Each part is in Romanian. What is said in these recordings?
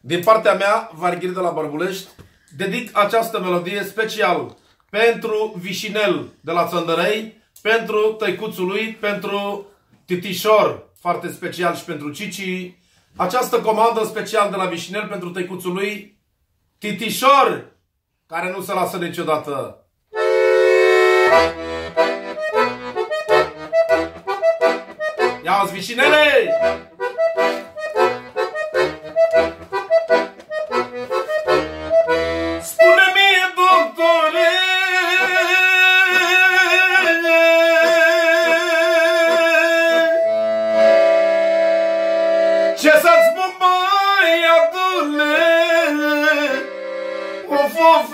Din partea mea, Varghiri de la Bărbulești, dedic această melodie special pentru Vișinel de la Țăndărei, pentru tăicuțul lui, pentru Titișor, foarte special și pentru Cici. Această comandă special de la Vișinel pentru tăicuțul lui, Titișor, care nu se lasă niciodată. Ia-ți Vișinele! Băiatule? Of, of,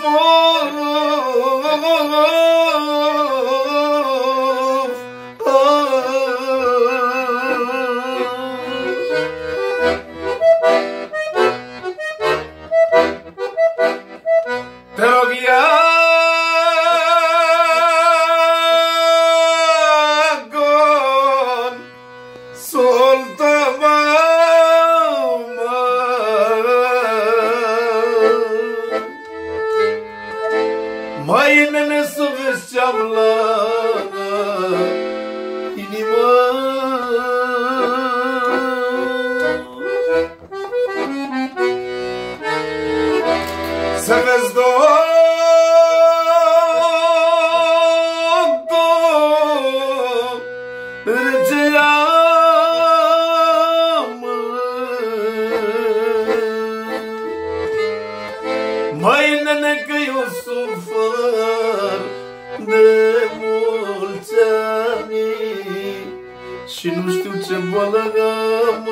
știu ce boală am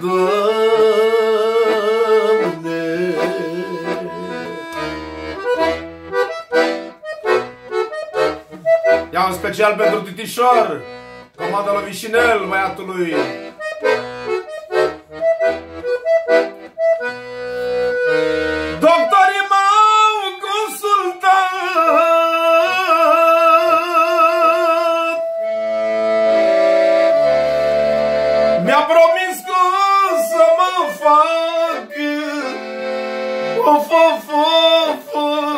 Doamne. Ia un special pentru Titișor Comanda la Vișinel, băiatului Of,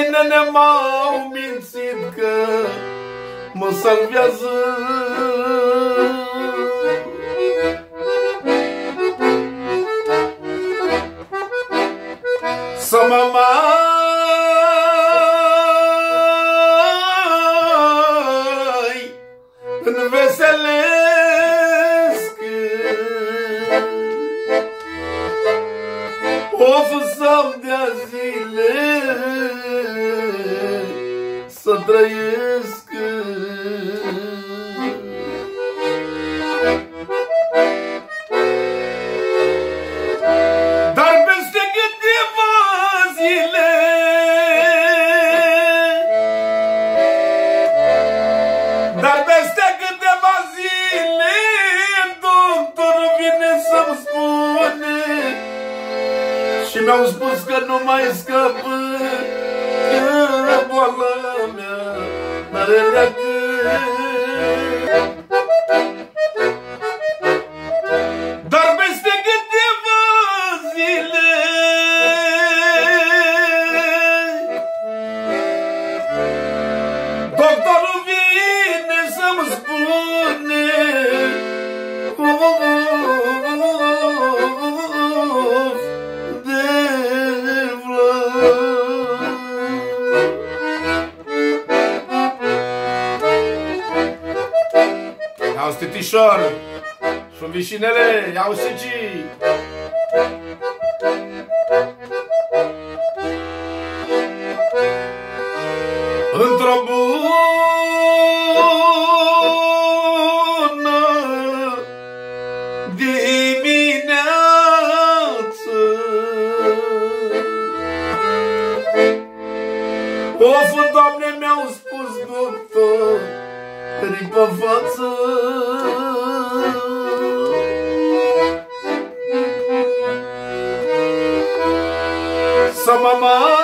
Măi, nene, m-au mințit că mă salvează Să mă mai înveselesc Of să-mi dea zile să trăiesc. Dar peste câteva zile Dar peste câteva zile Doctorul vine să-mi spune Și mi-au spus că nu mai scapă Another Iau stitișor și vișinele, iau și Într-o bună dimineață Of, Doamne, mi-au spus doctor pe față Să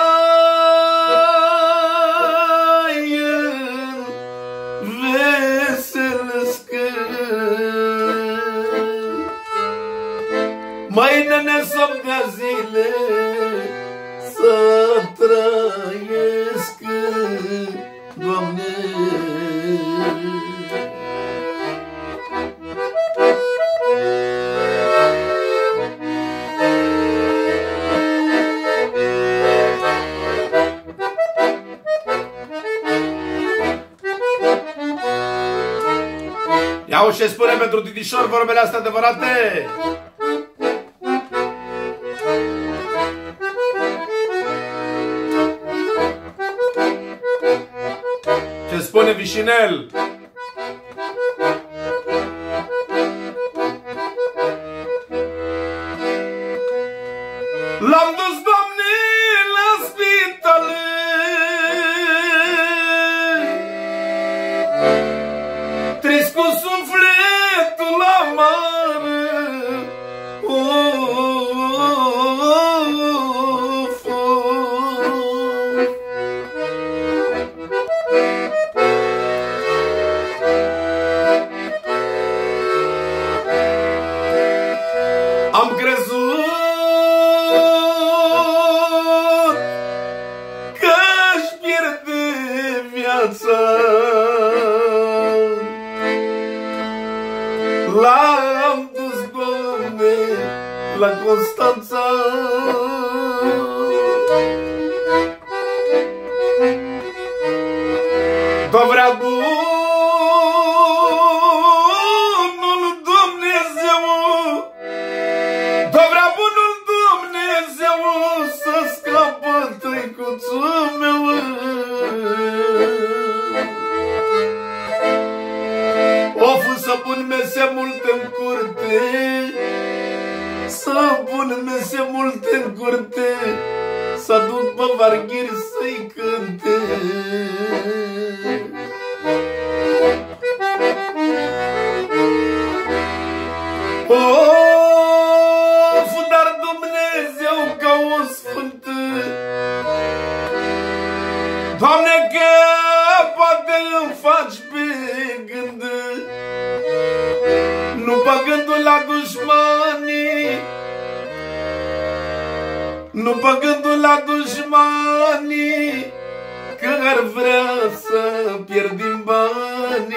Iau și spune pentru Titișor vorbele astea adevărate. Ce spune Vișinel? pierzut, că-și pierde viața. L-am dus, Doamne, la Constanța, Dobra, bu! Pun mese multe în curte. Să pun mese multe în curte. Să duc pe varghiri să-i cânte. Of, dar Dumnezeu ca o sfântă Doamne că poate îmi faci pe gând. Nu pe gândul la dușmanii. Nu pe gândul la dușmanii Că ar vrea să pierdim banii.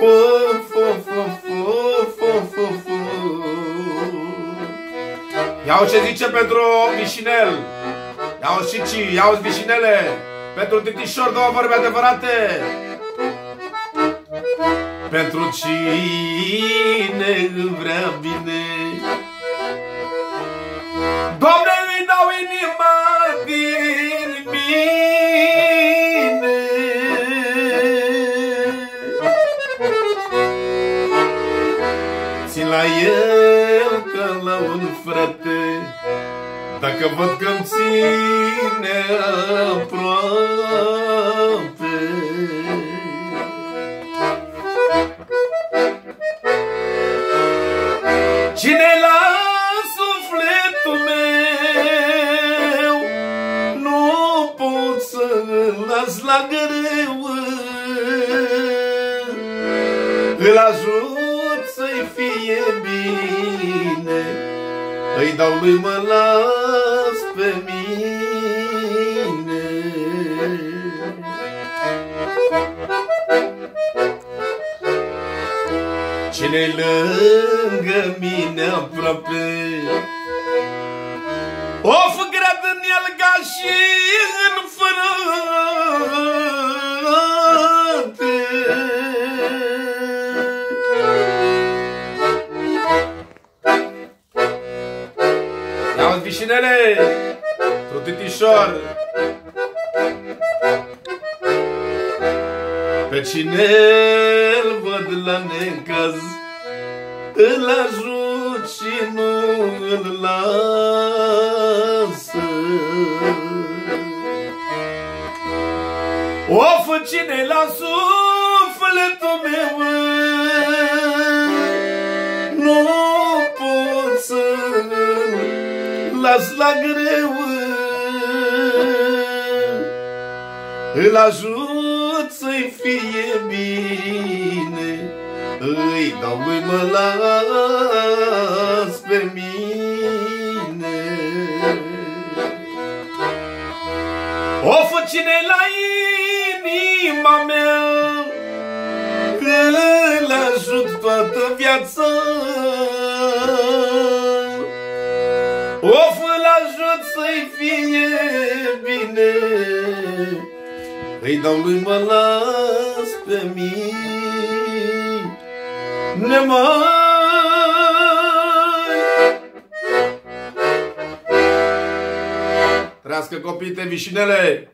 Of, of, of, of, of, of, of. Iau ce zice pentru Vișinel. Iau și ci, iau Vișinele. Pentru Titișor două vorbe adevărate Pentru cine îl vrea bine. Doamne, îi dau inima din mine. Țin la el ca la un frate Dacă văd că-mi ține aproape ajut să-i fie bine Îi dau lui mă las pe mine cine lângă mine aproape. Of grad în el ca și în frate. Cine îl văd la necaz, îl ajut și nu îl lasă. Of, cine la sufletul meu Nu pot să las la greu Îl ajut lui mă las pe mine. Of, cine la inima mea Îl ajut toată viața. Of, îl ajut să-i fie bine. Îi dau lui mă las pe mine mai Trească copii vișinele!